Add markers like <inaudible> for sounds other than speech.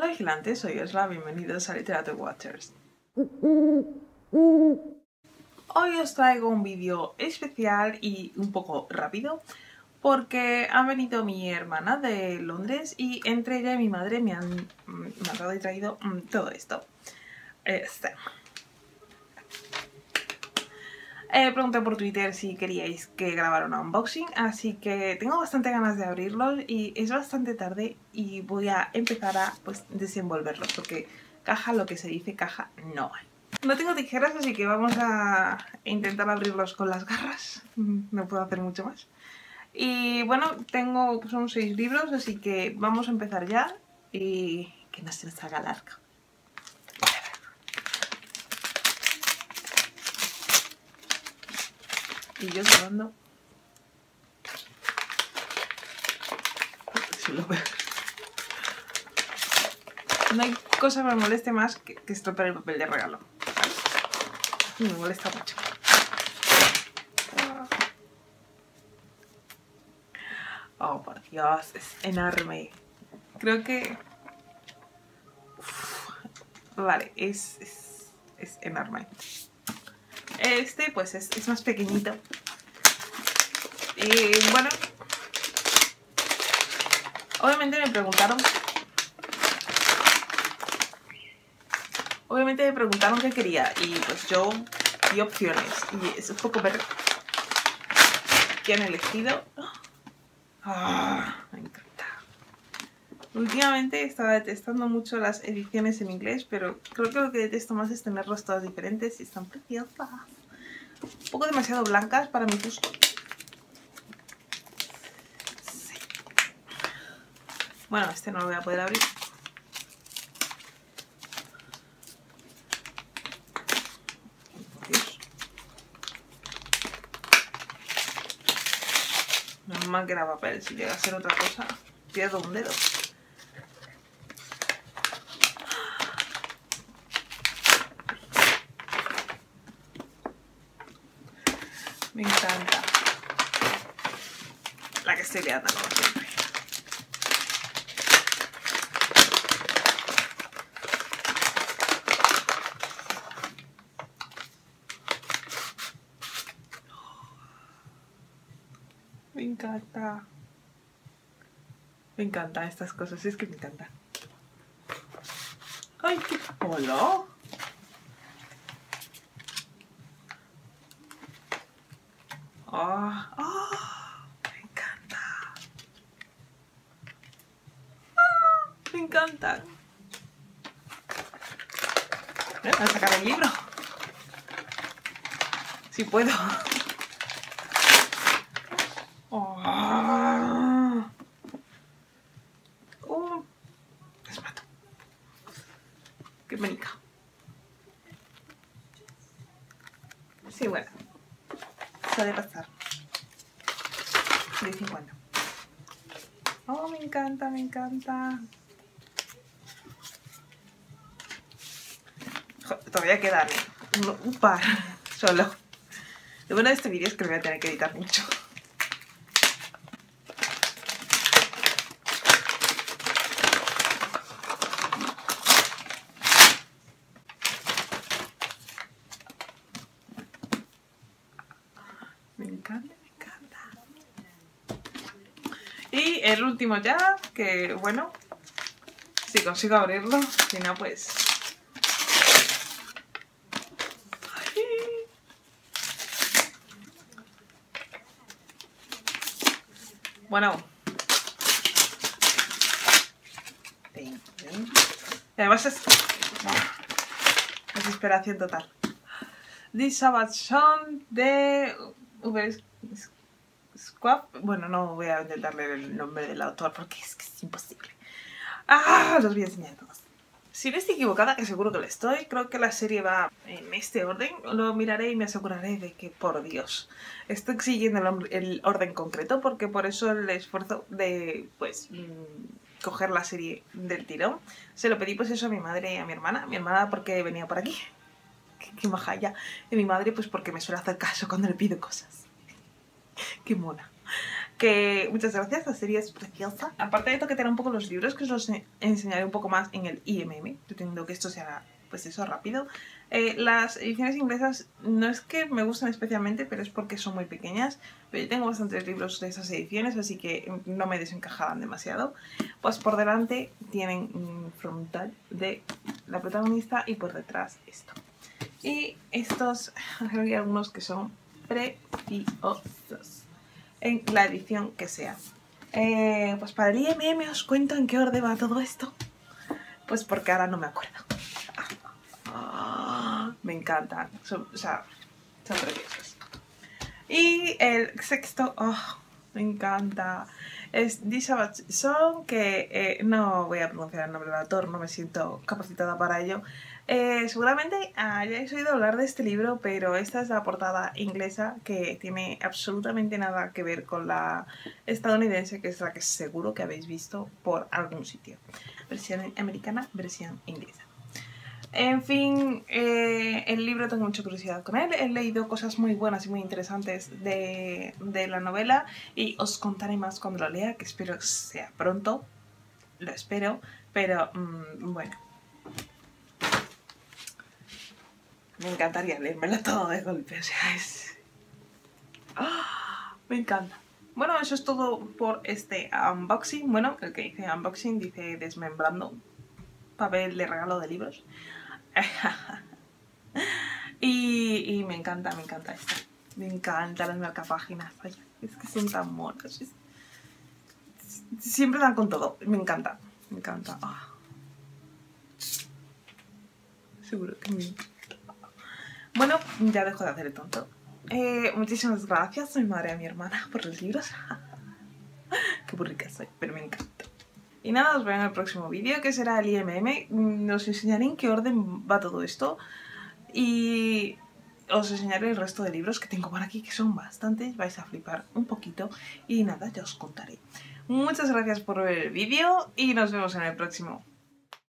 Hola vigilantes, soy Esra, bienvenidos a Literature Watchers. Hoy os traigo un vídeo especial y un poco rápido porque ha venido mi hermana de Londres y entre ella y mi madre me han mandado y traído mm, todo esto. Este. Eh, pregunté por Twitter si queríais que grabara un unboxing, así que tengo bastante ganas de abrirlos y es bastante tarde y voy a empezar a pues, desenvolverlos porque caja, lo que se dice caja, no hay. No tengo tijeras, así que vamos a intentar abrirlos con las garras, <laughs> no puedo hacer mucho más. Y bueno, tengo, son seis libros, así que vamos a empezar ya y que no se nos haga largo. Y yo veo. No hay cosa que me moleste más que, que estropear el papel de regalo. Me molesta mucho. Oh, por Dios, es enorme. Creo que... Vale, es, es, es enorme. Este pues es, es más pequeñito. Y bueno, obviamente me preguntaron. Obviamente me preguntaron qué quería y pues yo di opciones. Y es un poco ver qué han elegido. Ah, me encanta últimamente estaba detestando mucho las ediciones en inglés pero creo que lo que detesto más es tenerlos todas diferentes y están preciosas un poco demasiado blancas para mi gusto sí. bueno este no lo voy a poder abrir más que era papel. Si llega a ser otra cosa, pierdo un dedo. Me encanta. La que estoy liando como siempre. Me encanta. Me encantan estas cosas, es que me encantan. ¡Ay, qué polo! ¡Oh! ¡Oh! ¡Me encanta! ¡Oh! ¡Me encantan! Voy a sacar el libro. Si puedo. Oh. Oh. Les mato. Qué bonita. Sí, bueno. Suele pasar. De vez en cuando. Oh, me encanta, me encanta. Todavía quedan un, un par <laughs> solo. Lo bueno de este vídeo es que lo voy a tener que editar mucho. Me encanta, me encanta. Y el último ya, que bueno, si consigo abrirlo, si no pues... Bueno. Además es... Desesperación total. The Sabbath de V. Squab. Bueno, no voy a leer el nombre del autor porque es que es imposible. ¡Ah! Los voy a enseñar todos. Si no estoy equivocada, que seguro que lo estoy, creo que la serie va en este orden. Lo miraré y me aseguraré de que, por Dios, estoy siguiendo el, orden concreto porque por eso el esfuerzo de, pues, mmm, coger la serie del tirón. Se lo pedí pues eso a mi madre y a mi hermana. Mi hermana porque venía por aquí qué, qué majaya. Y mi madre, pues porque me suele hacer caso cuando le pido cosas. qué mona. que muchas gracias, la serie es preciosa. Aparte de toquetear un poco los libros, que os los enseñaré un poco más en el IMM, pretendiendo que esto sea pues eso, rápido. Eh, las ediciones inglesas no es que me gusten especialmente, pero es porque son muy pequeñas. Pero yo tengo bastantes libros de esas ediciones, así que no me desencajaban demasiado. Pues por delante tienen frontal de la protagonista y por detrás esto. Y estos, <laughs> hay algunos que son preciosos en la edición que sea. Eh, pues para el IMM os cuento en qué orden va todo esto. Pues porque ahora no me acuerdo. Ah, me encantan. Son, o sea, son preciosos. Y el sexto, oh, me encanta. Es Dishabat Song, que eh, no voy a pronunciar el nombre del autor, no me siento capacitada para ello. Eh, seguramente hayáis oído hablar de este libro, pero esta es la portada inglesa que tiene absolutamente nada que ver con la estadounidense, que es la que seguro que habéis visto por algún sitio. Versión americana, versión inglesa. En fin, eh, el libro tengo mucha curiosidad con él. He leído cosas muy buenas y muy interesantes de, la novela y os contaré más cuando lo lea, que espero sea pronto. Lo espero, pero mm, bueno. Me encantaría leérmelo todo de golpe, o sea, es... ¡Ah! Me encanta. Bueno, eso es todo por este unboxing. Bueno, el que dice unboxing dice desmembrando papel de regalo de libros. <laughs> y, me encanta, me encanta esto. Me encanta las marcapáginas. es que son tan monas. Siempre dan con todo. Me encanta. Me encanta. Ah. Seguro que me encanta. Bueno, ya dejo de hacer el tonto. Eh, muchísimas gracias a mi madre y a mi hermana por los libros. <laughs> Qué burrica soy, pero me encanta. Y nada, os veo en el próximo vídeo, que será el IMM. Os enseñaré en qué orden va todo esto. Y os enseñaré el resto de libros que tengo por aquí, que son bastantes. Vais a flipar un poquito. Y nada, ya os contaré. Muchas gracias por ver el vídeo y nos vemos en el próximo.